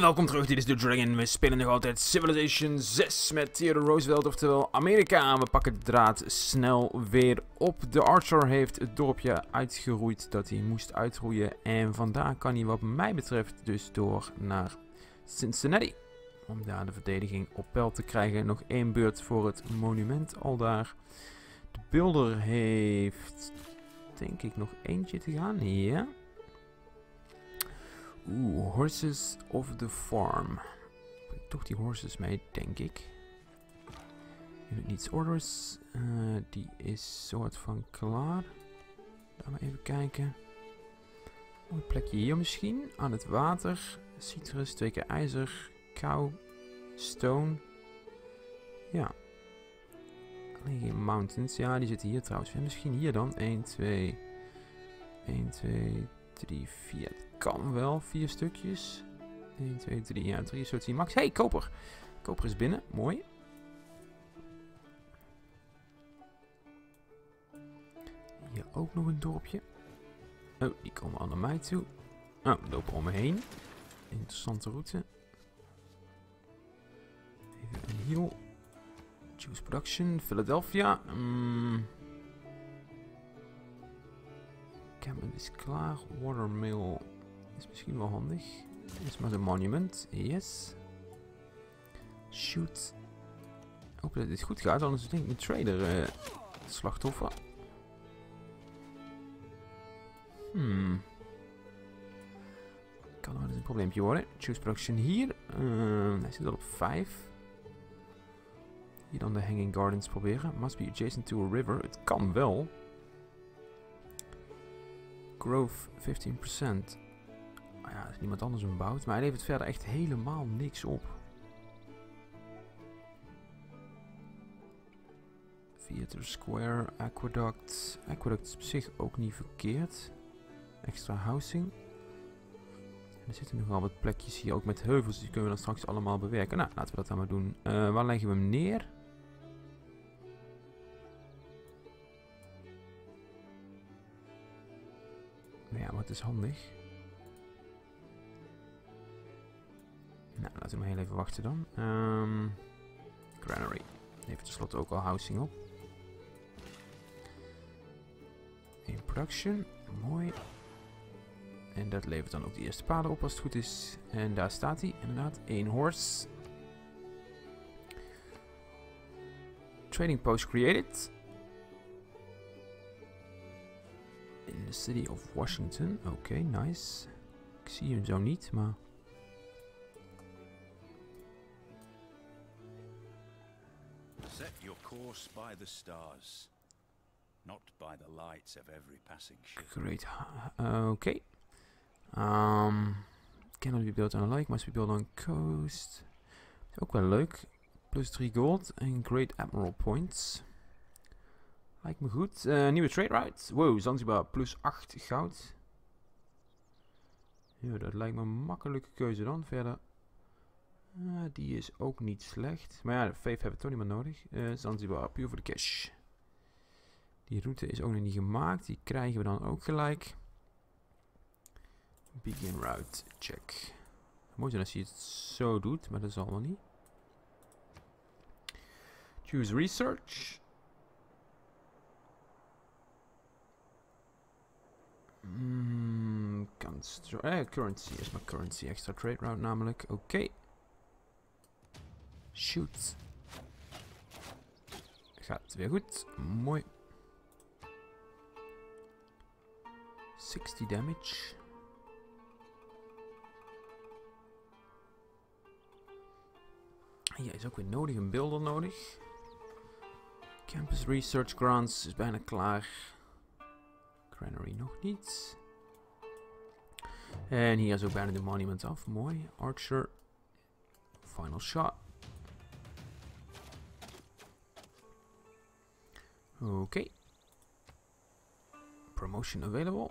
Welkom terug. Dit is The Dragon. We spelen nog altijd Civilization 6 met Theodore Roosevelt, oftewel Amerika. We pakken de draad snel weer op. De Archer heeft het dorpje uitgeroeid dat hij moest uitroeien. En vandaar kan hij wat mij betreft dus door naar Cincinnati. Om daar de verdediging op peil te krijgen. Nog één beurt voor het monument al daar. De builder heeft denk ik nog eentje te gaan. Ja. Oeh, Horses of the Farm. Toch die horses mee, denk ik. Unit needs orders. Eh, die is soort van klaar. Laten we even kijken. Mooi plekje hier misschien. Aan het water. Citrus, twee keer ijzer. Kou. Stone. Ja. Alleen geen mountains. Ja, die zitten hier trouwens. En misschien hier dan. 1, 2. 1, 2, 3, 4 kan wel. Vier stukjes. 1, 2, 3. Ja, 3 is die max. hey, koper. Koper is binnen. Mooi. Hier ook nog een dorpje. Oh, die komen al naar mij toe. Oh, lopen om me heen. Interessante route. Even een heal. Juice Production, Philadelphia. Mm. Is klaar. Watermill is misschien wel handig. Is maar een monument. Yes. Shoot. Ik hoop dat dit goed gaat, anders denk ik mijn trader uh, slachtoffer. Hmm. Kan wel eens een probleempje worden. Choose production hier. Uh, hij zit al op 5. Hier dan de Hanging Gardens proberen. Must be adjacent to a river. Het kan wel. Growth 15% ja, is niemand anders hem bouwt. Maar hij levert verder echt helemaal niks op. Theater Square, Aqueduct. Aqueduct is op zich ook niet verkeerd. Extra housing. er zitten nogal wat plekjes hier, ook met heuvels. Die kunnen we dan straks allemaal bewerken. Nou, laten we dat dan maar doen. Uh, waar leggen we hem neer? Nou ja, wat is handig. Laten we maar heel even wachten dan. Um, granary. Heeft tenslotte ook al housing op. In production. Mooi. En dat levert dan ook de eerste paden op als het goed is. En daar staat hij inderdaad. Eén horse. Trading post created. In the city of Washington. Oké, nice. Ik zie hem zo niet, maar... course by the stars, not by the lights of every passing ship. Great. Uh, okay. Um, cannot be built on a lake, must be built on coast. Ook wel leuk. Plus 3 gold en Great Admiral points. Lijkt me goed. Uh, nieuwe trade route. Wow, Zanzibar plus 8 goud. Ja, dat lijkt me een makkelijke keuze dan. Verder uh, die is ook niet slecht. Maar ja, Faith hebben we toch niet meer nodig. Uh, Zanzibar, puur voor de cash. Die route is ook nog niet gemaakt. Die krijgen we dan ook gelijk. Begin route, check. Mooi zijn als hij het zo doet, maar dat zal wel niet. Choose research. Mm, eh, currency is mijn currency. Extra trade route namelijk. Oké. Shoot. Gaat weer goed. Mooi. 60 damage. Hier is ook weer nodig, een beelder nodig. Campus Research Grants is bijna klaar. Granary nog niet. En hier is ook bijna de monument af. Mooi. Archer. Final shot. Okay. Promotion available.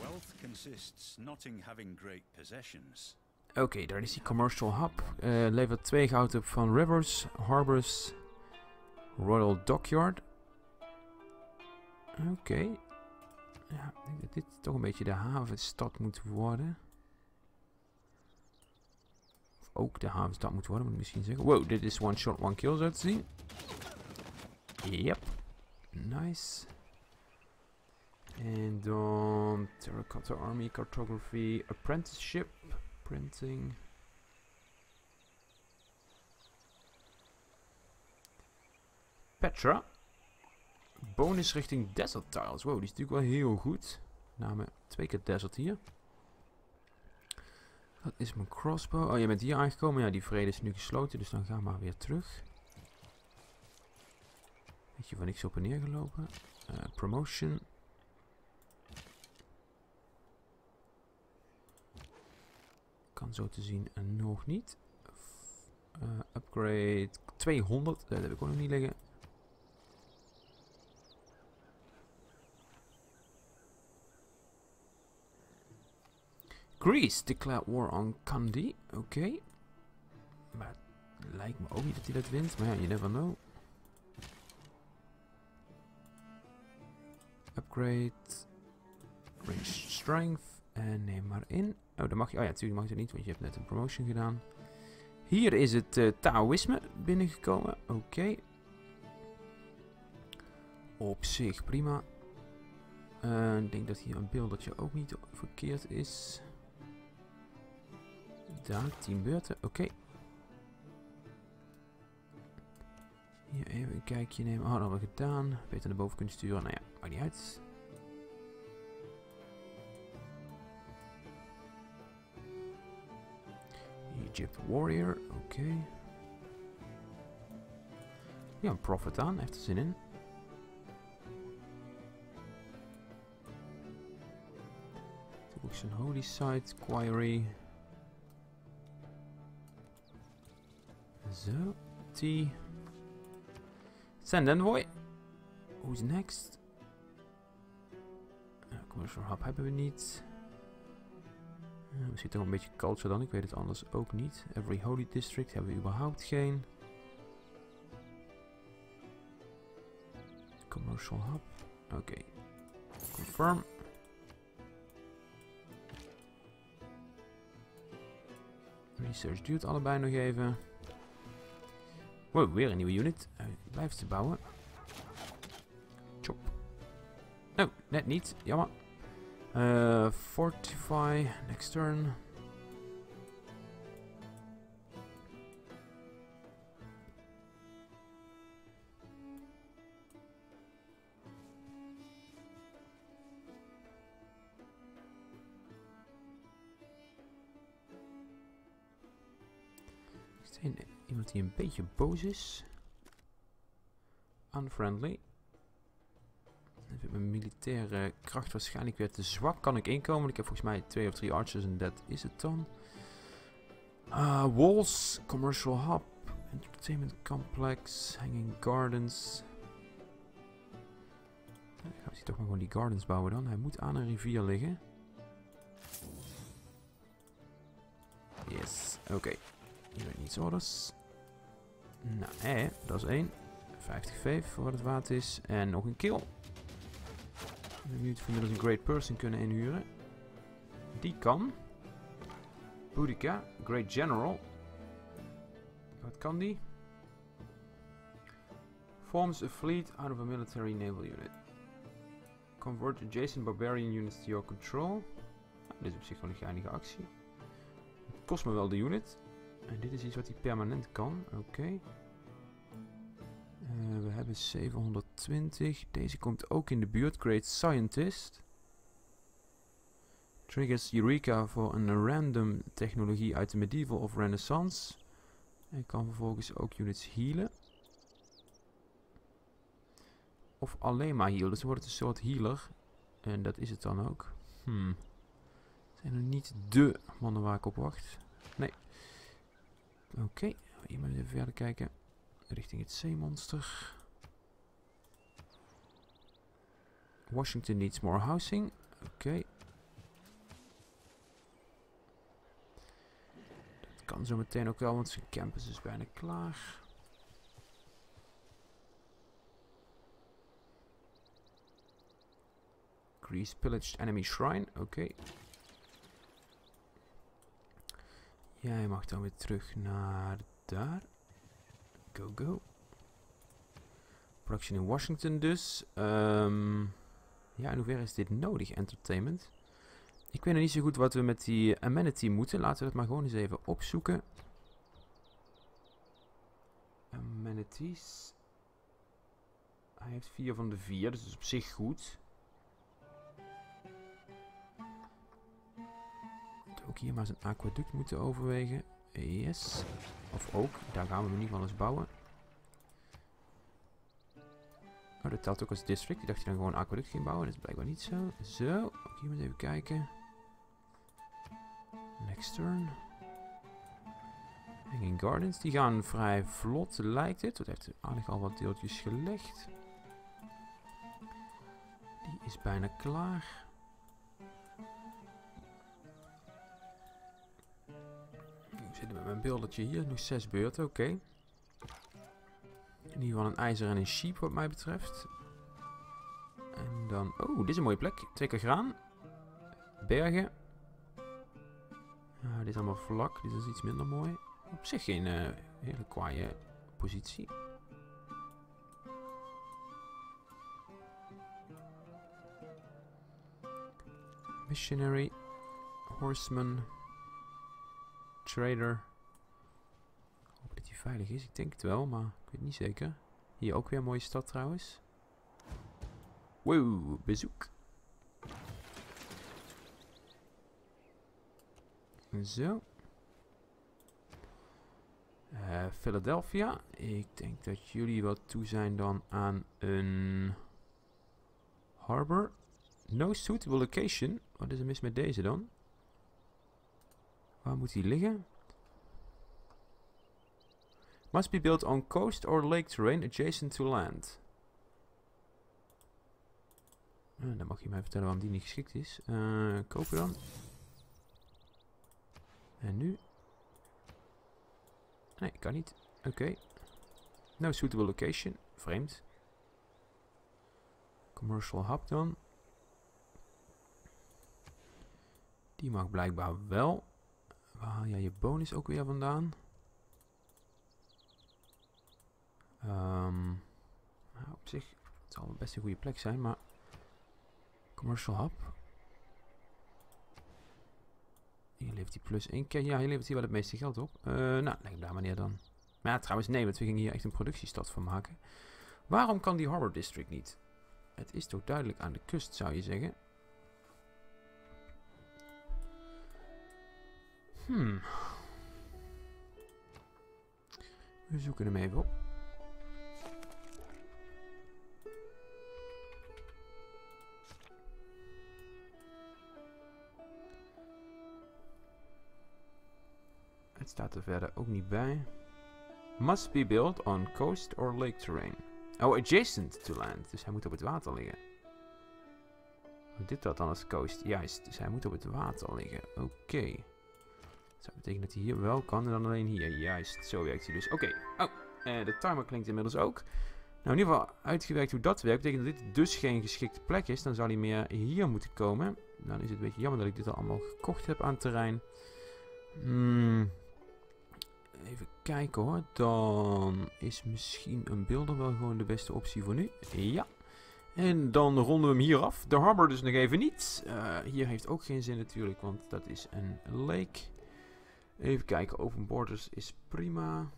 Wealth consists not in having great possessions. Oké, daar is die commercial hub. Uh, levert 2 goud op van Rivers, Harbors, Royal Dockyard. Oké. Ja, ik denk dat dit toch een beetje de havenstad moet worden. Of ook de havenstad moet worden, moet ik misschien zeggen. Wow, dit is one shot, one kill zo te. Yep. Nice. En dan Terracotta Army Cartography Apprenticeship Printing. Petra. Bonus richting Desert Tiles. Wow, die is natuurlijk wel heel goed. Namen twee keer Desert hier. Dat is mijn crossbow. Oh, je bent hier aangekomen. Ja, die vrede is nu gesloten, dus dan gaan we maar weer terug. Beetje van niks op en neer gelopen. Uh, promotion. Kan zo te zien en nog niet. Uh, upgrade 200. Dat heb ik ook nog niet liggen. Greece declared war on Kandy. Oké. Maar het lijkt me ook niet dat hij dat wint. Maar ja, you never know. Upgrade. Range strength. En neem maar in. Oh, dat mag je. Oh ja, natuurlijk mag je niet, want je hebt net een promotion gedaan. Hier is het uh, Taoïsme binnengekomen. Oké. Op zich prima. Uh, ik denk dat hier een beeldertje ook niet verkeerd is. Daar, 10 beurten. Oké. Hier even een kijkje nemen. Oh, dat hadden we gedaan. Beter naar boven kunnen sturen. Nou ja, maakt niet uit. Egypt Warrior, oké. Ja, een profit aan, heeft er zin in. Ook zijn holy site, quarry. Zo, T. Send envoy. Who's next? Commercial hub hebben we niet. Uh, misschien toch een beetje culture dan, ik weet het anders ook niet. Every Holy District hebben we überhaupt geen. Commercial Hub. Oké. Confirm. Research duurt allebei nog even. Wow, weer een nieuwe unit. Uh, blijft ze bouwen. Chop. Oh, net niet. Jammer. Uh, fortify, next turn. Die een beetje boos is? Unfriendly mijn militaire kracht waarschijnlijk weer te zwak. Kan ik inkomen? Ik heb volgens mij twee of drie archers en dat is het dan. Uh, walls, commercial hub, entertainment complex, hanging gardens. Ik ga toch maar gewoon die gardens bouwen dan. Hij moet aan een rivier liggen. Yes, oké. Okay. Hier orders. Nou, hè, dat is één. 55 voor wat het waard is. En nog een kill. Benieuwd of we een Great Person kunnen inhuren. Die kan. Boudica, Great General. Wat kan die? Forms a fleet out of a military naval unit. Convert adjacent barbarian units to your control. Nou, dit is op zich wel een geinige actie. Het kost me wel de unit. En dit is iets wat hij permanent kan. Oké. Uh, we hebben 720. Deze komt ook in de buurt. Great Scientist. Triggers Eureka voor een random technologie uit de medieval of renaissance. En kan vervolgens ook units healen. Of alleen maar healen. Dus dan wordt het een soort healer. En dat is het dan ook. Hmm. Zijn er niet de mannen waar ik op wacht? Nee. Oké. Okay. Even verder kijken richting het zeemonster. Washington needs more housing. Oké. kan zo meteen ook wel, want zijn campus is bijna klaar. Grease pillaged enemy shrine, oké. Jij mag dan weer terug naar daar. Go, go. Production in Washington dus. Ehm, ja, in hoeverre is dit nodig, entertainment? Ik weet nog niet zo goed wat we met die amenity moeten. Laten we dat maar gewoon eens even opzoeken. Amenities. Hij heeft vier van de vier, dus is op zich goed. Ook hier maar eens een aquaduct moeten overwegen. Yes. Of ook, daar gaan we in ieder geval eens bouwen. Oh, dat telt ook als district. Ik dacht je dan gewoon een aquaduct ging bouwen. Dat is blijkbaar niet zo. Zo, ook hier moet even kijken. Next turn. Hanging Gardens, die gaan vrij vlot, lijkt het. Dat heeft aardig al wat deeltjes gelegd. Die is bijna klaar. Met mijn beeldetje hier. Nog zes beurten, oké. In ieder geval een ijzer en een sheep wat mij betreft. En dan... Oh, dit is een mooie plek. Twee keer graan. Bergen. Uh, dit is allemaal vlak, dit is iets minder mooi. Op zich geen uh, hele kwaaie positie. Missionary, Horseman, Trader. Ik hoop dat hij veilig is, ik denk het wel, maar ik weet niet zeker. Hier ook weer een mooie stad trouwens. Wow, bezoek. Zo. Uh, Philadelphia. Ik denk dat jullie wat toe zijn dan aan een harbor. No suitable location. Wat is er mis met deze dan? Waar moet die liggen? Must be built on coast or lake terrain adjacent to land. Uh, dan mag je mij vertellen waarom die niet geschikt is. Uh, kopen dan. En nu? Nee, kan niet. Oké. No suitable location. Vreemd. Commercial hub dan. Die mag blijkbaar wel. Waar haal jij je bonus ook weer vandaan? Nou, op zich, het zal best een goede plek zijn, maar... Commercial hub. Hier levert hij plus 1 keer. Ja, hier levert hij wel het meeste geld op. Uh, nou, leg hem daar maar neer dan. Maar ja, trouwens, nee, want we gingen hier echt een productiestad van maken. Waarom kan die Harbor District niet? Het is toch duidelijk aan de kust, zou je zeggen. Hmm. We zoeken hem even op. Het staat er verder ook niet bij. Must be built on coast or lake terrain. Oh, adjacent to land. Dus hij moet op het water liggen. Dit dat dan als coast? Juist, dus hij moet op het water liggen. Oké. Dat zou betekenen dat hij hier wel kan en dan alleen hier. Juist, zo werkt hij dus. Oké. Oh, uh, de timer klinkt inmiddels ook. Nou, in ieder geval uitgewerkt hoe dat werkt. Betekent dat dit dus geen geschikte plek is. Dan zou hij meer hier moeten komen. Dan is het een beetje jammer dat ik dit al allemaal gekocht heb aan terrein. Hmm, Even kijken hoor. Dan is misschien een beelder wel gewoon de beste optie voor nu. Ja. En dan ronden we hem hier af. De harbor dus nog even niet. Uh, hier heeft ook geen zin natuurlijk, want dat is een lake. Even kijken, open borders is prima.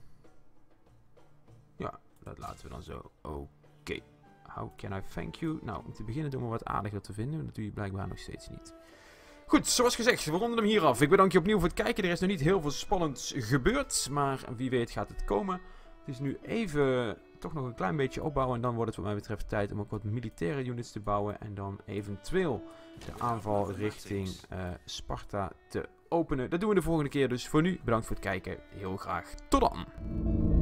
Ja, dat laten we dan zo. Oké. How can I thank you? Nou, om te beginnen doen we wat aardiger te vinden. Dat doe je blijkbaar nog steeds niet. Goed, zoals gezegd, we ronden hem hier af. Ik bedank je opnieuw voor het kijken. Er is nog niet heel veel spannends gebeurd, maar wie weet gaat het komen. Het is nu even toch nog een klein beetje opbouwen en dan wordt het wat mij betreft tijd om ook wat militaire units te bouwen. En dan eventueel de aanval richting uh, Sparta te openen. Dat doen we de volgende keer, dus voor nu bedankt voor het kijken. Heel graag tot dan!